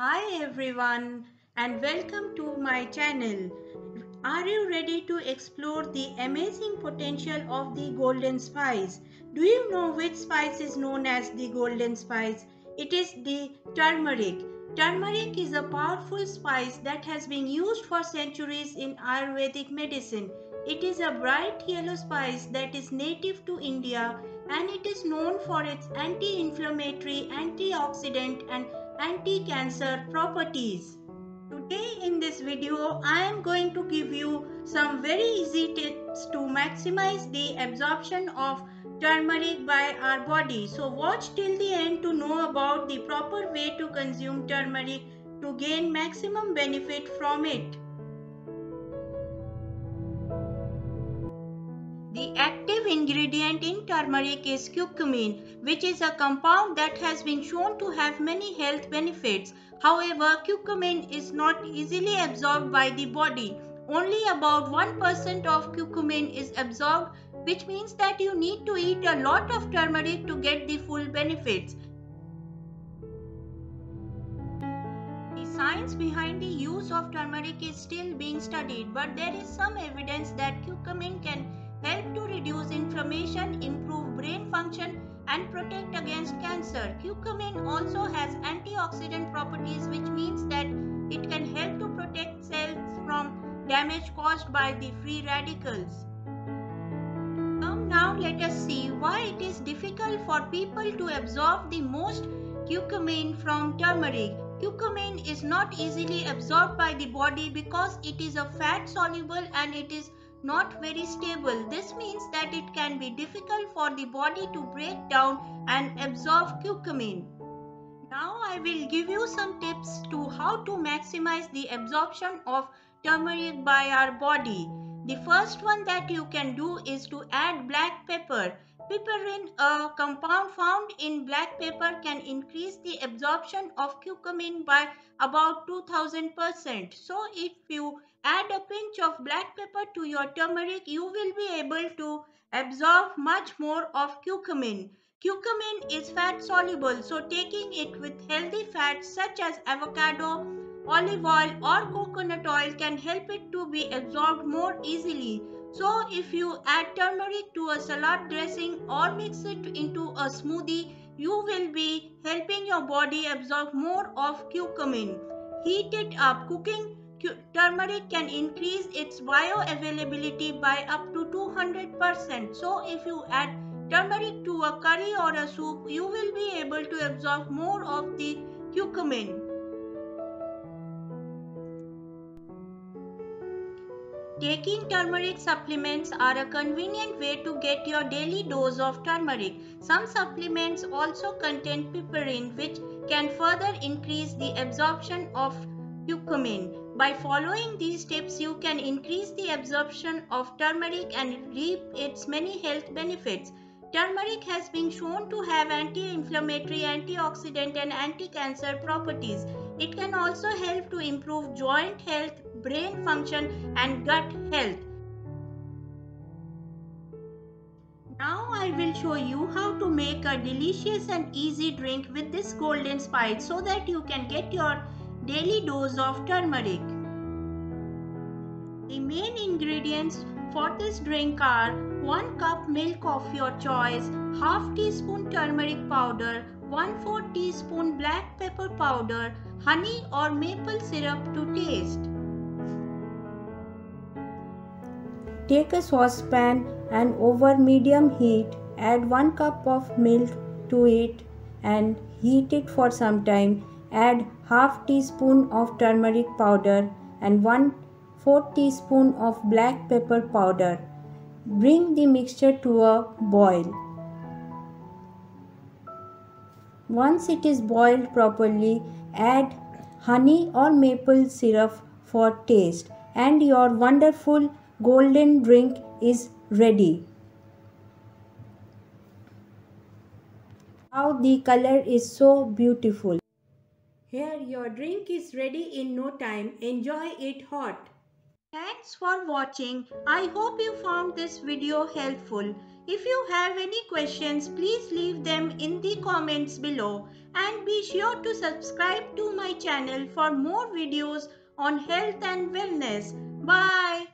Hi everyone and welcome to my channel. Are you ready to explore the amazing potential of the golden spice? Do you know which spice is known as the golden spice? It is the turmeric. Turmeric is a powerful spice that has been used for centuries in Ayurvedic medicine. It is a bright yellow spice that is native to India and it is known for its anti-inflammatory, antioxidant and anti-cancer properties. Today in this video, I am going to give you some very easy tips to maximize the absorption of turmeric by our body. So watch till the end to know about the proper way to consume turmeric to gain maximum benefit from it. Ingredient in turmeric is curcumin, which is a compound that has been shown to have many health benefits. However, curcumin is not easily absorbed by the body. Only about 1% of curcumin is absorbed, which means that you need to eat a lot of turmeric to get the full benefits. The science behind the use of turmeric is still being studied, but there is some evidence that curcumin can help to reduce inflammation, improve brain function and protect against cancer. Curcumin also has antioxidant properties which means that it can help to protect cells from damage caused by the free radicals. Now let us see why it is difficult for people to absorb the most curcumin from turmeric. Curcumin is not easily absorbed by the body because it is a fat soluble and it is not very stable. This means that it can be difficult for the body to break down and absorb curcumin. Now I will give you some tips to how to maximize the absorption of turmeric by our body. The first one that you can do is to add black pepper. Piperine, a compound found in black pepper can increase the absorption of curcumin by about 2000%. So if you add a pinch of black pepper to your turmeric, you will be able to absorb much more of curcumin. Curcumin is fat soluble, so taking it with healthy fats such as avocado, olive oil or coconut oil can help it to be absorbed more easily. So if you add turmeric to a salad dressing or mix it into a smoothie, you will be helping your body absorb more of curcumin. Heat it up. Cooking turmeric can increase its bioavailability by up to 200%. So if you add turmeric to a curry or a soup, you will be able to absorb more of the curcumin. Taking turmeric supplements are a convenient way to get your daily dose of turmeric. Some supplements also contain piperine which can further increase the absorption of curcumin. By following these tips, you can increase the absorption of turmeric and reap its many health benefits. Turmeric has been shown to have anti-inflammatory, antioxidant and anti-cancer properties. It can also help to improve joint health, brain function and gut health. Now I will show you how to make a delicious and easy drink with this golden spice so that you can get your daily dose of turmeric. The main ingredients for this drink are 1 cup milk of your choice, half teaspoon turmeric powder, 1 4 teaspoon black pepper powder, honey or maple syrup to taste. Take a saucepan and over medium heat add 1 cup of milk to it and heat it for some time Add half teaspoon of turmeric powder and 1 4 teaspoon of black pepper powder. Bring the mixture to a boil. Once it is boiled properly, add honey or maple syrup for taste and your wonderful golden drink is ready. How the color is so beautiful. Here your drink is ready in no time. Enjoy it hot. Thanks for watching. I hope you found this video helpful. If you have any questions, please leave them in the comments below and be sure to subscribe to my channel for more videos on health and wellness. Bye.